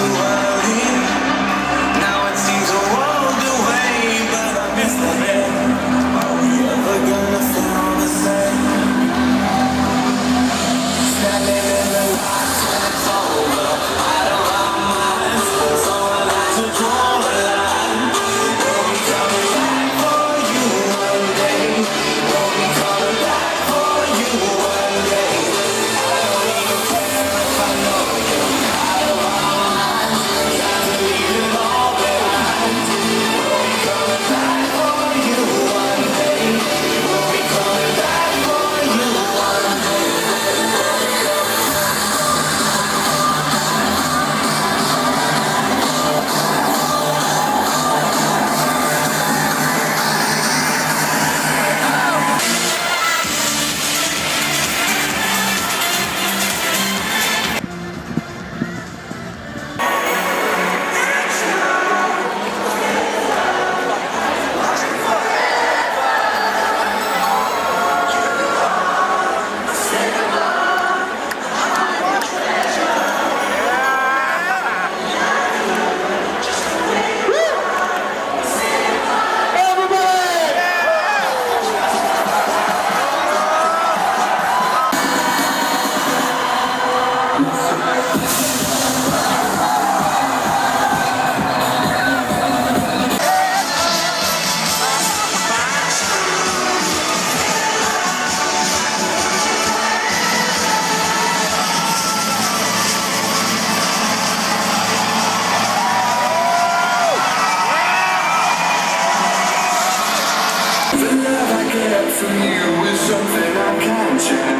away from you is something I can't change.